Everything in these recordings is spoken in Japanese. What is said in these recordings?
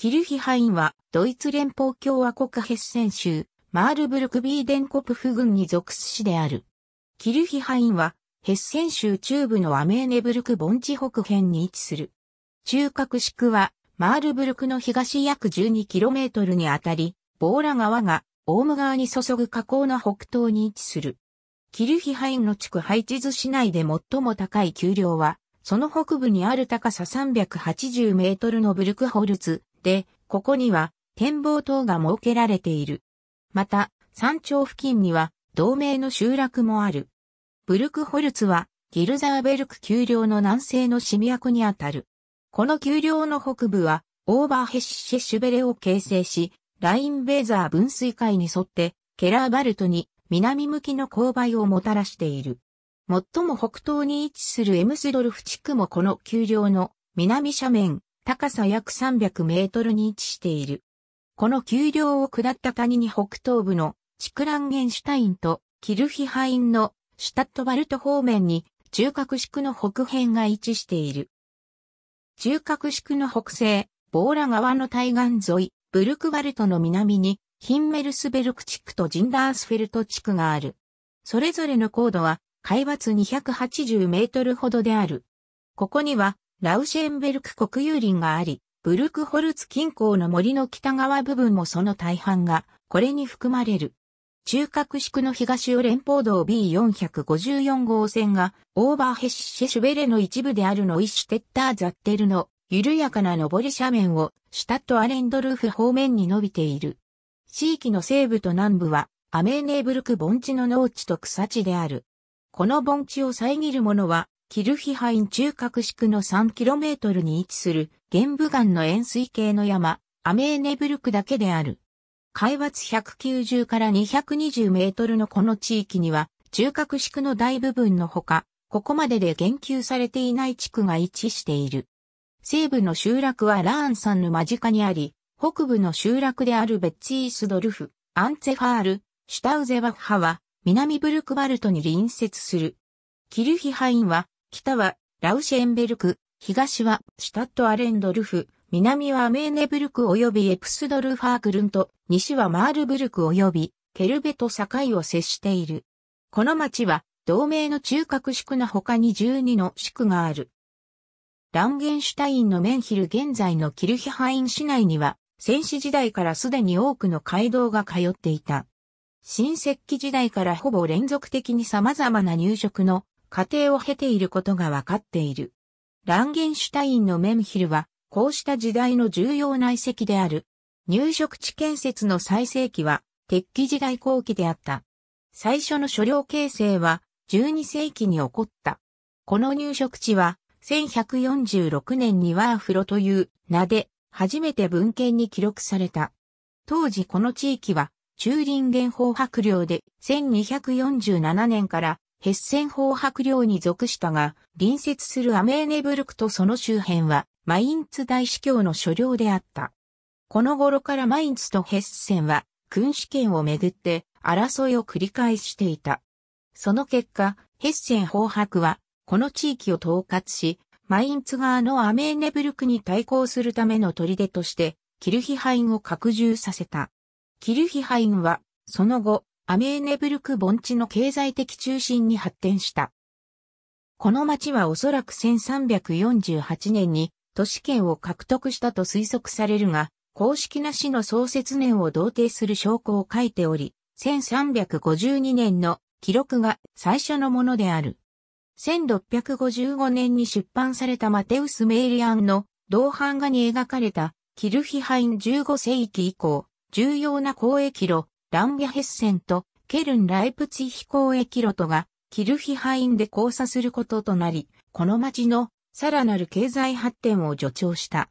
キルヒハインはドイツ連邦共和国ヘッセン州マールブルクビーデンコプフ郡に属す市である。キルヒハインはヘッセン州中部のアメーネブルク盆地北辺に位置する。中核宿はマールブルクの東約 12km にあたり、ボーラ川がオーム川に注ぐ河口の北東に位置する。キルヒハインの地区ハイチズ市内で最も高い丘陵は、その北部にある高さ380メートルのブルクホルツで、ここには展望塔が設けられている。また、山頂付近には同名の集落もある。ブルクホルツはギルザーベルク丘陵の南西のシミ役にあたる。この丘陵の北部はオーバーヘッシェシュベレを形成し、ラインベーザー分水海に沿ってケラーバルトに南向きの勾配をもたらしている。最も北東に位置するエムスドルフ地区もこの丘陵の南斜面、高さ約300メートルに位置している。この丘陵を下った谷に北東部のチクランゲンシュタインとキルヒハインのシュタットバルト方面に中核宿の北辺が位置している。中核宿の北西、ボーラ川の対岸沿い、ブルクバルトの南にヒンメルスベルク地区とジンダースフェルト地区がある。それぞれの高度は海抜280メートルほどである。ここにはラウシェンベルク国有林があり、ブルクホルツ近郊の森の北側部分もその大半がこれに含まれる。中核宿の東を連邦道 B454 号線がオーバーヘッシェシュベレの一部であるノイシュテッターザッテルの緩やかな上り斜面をシュタットアレンドルーフ方面に伸びている。地域の西部と南部はアメーネーブルク盆地の農地と草地である。この盆地を遮るものは、キルヒハイン中核宿の 3km に位置する玄武岩の円錐形の山、アメーネブルクだけである。海抜190から220メートルのこの地域には、中核宿の大部分のほか、ここまでで言及されていない地区が位置している。西部の集落はラーン山の間近にあり、北部の集落であるベッツィースドルフ、アンツェファール、シュタウゼバッハは、南ブルクバルトに隣接する。キルヒハインは、北はラウシェンベルク、東はシュタットアレンドルフ、南はアメーネブルク及びエプスドルファークルント、西はマールブルク及びケルベと境を接している。この町は同盟の中核宿の他に12の宿がある。ランゲンシュタインのメンヒル現在のキルヒハイン市内には戦死時代からすでに多くの街道が通っていた。新石器時代からほぼ連続的に様々な入植の過程を経ていることがわかっている。ランゲンシュタインのメンヒルは、こうした時代の重要な遺跡である。入植地建設の最盛期は、鉄器時代後期であった。最初の所領形成は、12世紀に起こった。この入植地は、1146年にワーフロという名で初めて文献に記録された。当時この地域は中林原法白領で1247年からヘッセン法白領に属したが、隣接するアメーネブルクとその周辺はマインツ大司教の所領であった。この頃からマインツとヘッセンは君主権をめぐって争いを繰り返していた。その結果、ヘッセン法白はこの地域を統括し、マインツ側のアメーネブルクに対抗するための砦として、キルヒハインを拡充させた。キルヒハインは、その後、アメーネブルク盆地の経済的中心に発展した。この町はおそらく1348年に都市圏を獲得したと推測されるが、公式な市の創設年を同定する証拠を書いており、1352年の記録が最初のものである。1655年に出版されたマテウス・メイリアンの銅版画に描かれたキルヒハイン15世紀以降、重要な交易路、ランビャヘッセンとケルン・ライプツィヒ交易路とがキルヒハインで交差することとなり、この町のさらなる経済発展を助長した。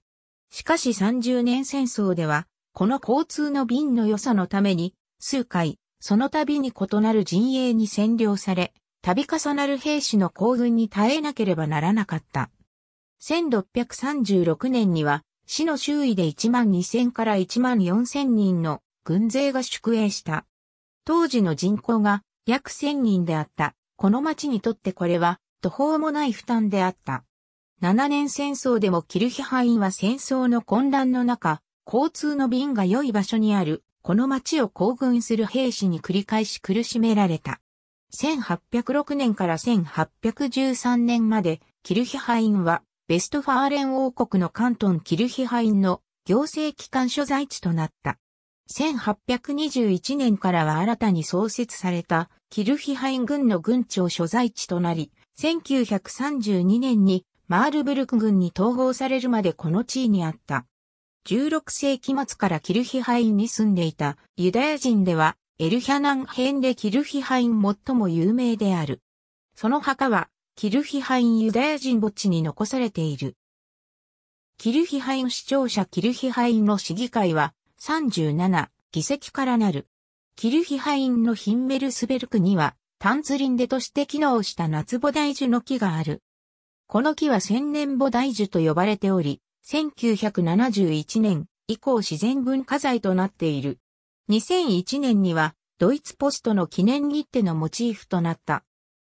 しかし30年戦争では、この交通の便の良さのために、数回、その度に異なる陣営に占領され、度重なる兵士の行軍に耐えなければならなかった。1636年には、市の周囲で1万2000から1万4000人の軍勢が宿営した。当時の人口が約1000人であった。この町にとってこれは途方もない負担であった。7年戦争でもキルヒハインは戦争の混乱の中、交通の便が良い場所にある、この町を行軍する兵士に繰り返し苦しめられた。1806年から1813年まで、キルヒハインは、ベストファーレン王国のカントン・キルヒハインの行政機関所在地となった。1821年からは新たに創設されたキルヒハイン郡の郡庁所在地となり、1932年にマールブルク郡に統合されるまでこの地位にあった。16世紀末からキルヒハインに住んでいたユダヤ人ではエルヒャナン・ヘンデル・キルヒハンが最も有名である。その墓は、キルヒハインユダヤ人墓地に残されている。キルヒハイン市庁舎キルヒハインの市議会は37議席からなる。キルヒハインのヒンメルスベルクには、タンツリンデとして機能した夏菩提樹の木がある。この木は千年菩提樹と呼ばれており、1971年以降自然文化財となっている。2001年にはドイツポストの記念切手のモチーフとなった。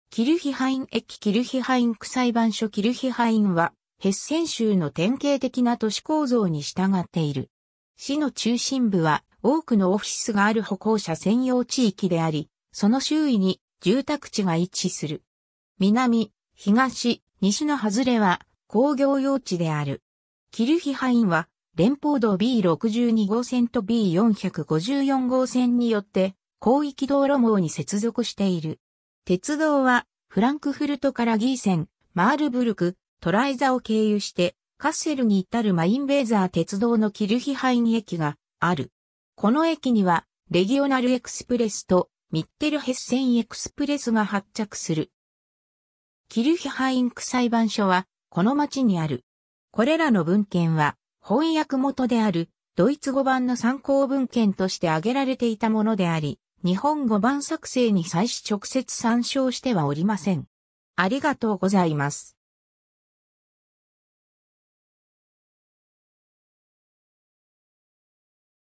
キルヒハイン駅キルヒハイン区裁判所キルヒハインはヘッセン州の典型的な都市構造に従っている。市の中心部は多くのオフィスがある歩行者専用地域であり、その周囲に住宅地が位置する。南、東、西の外れは工業用地である。キルヒハインは連邦道 B62 号線と B454 号線によって広域道路網に接続している。鉄道はフランクフルトからギーセン、マールブルク、トライザを経由してカッセルに至るマインベーザー鉄道のキルヒハイン駅がある。この駅にはレギオナルエクスプレスとミッテルヘッセンエクスプレスが発着する。キルヒハイン区裁判所はこの町にある。これらの文献は翻訳元であるドイツ語版の参考文献として挙げられていたものであり、日本語版作成に際し直接参照してはおりません。ありがとうございます。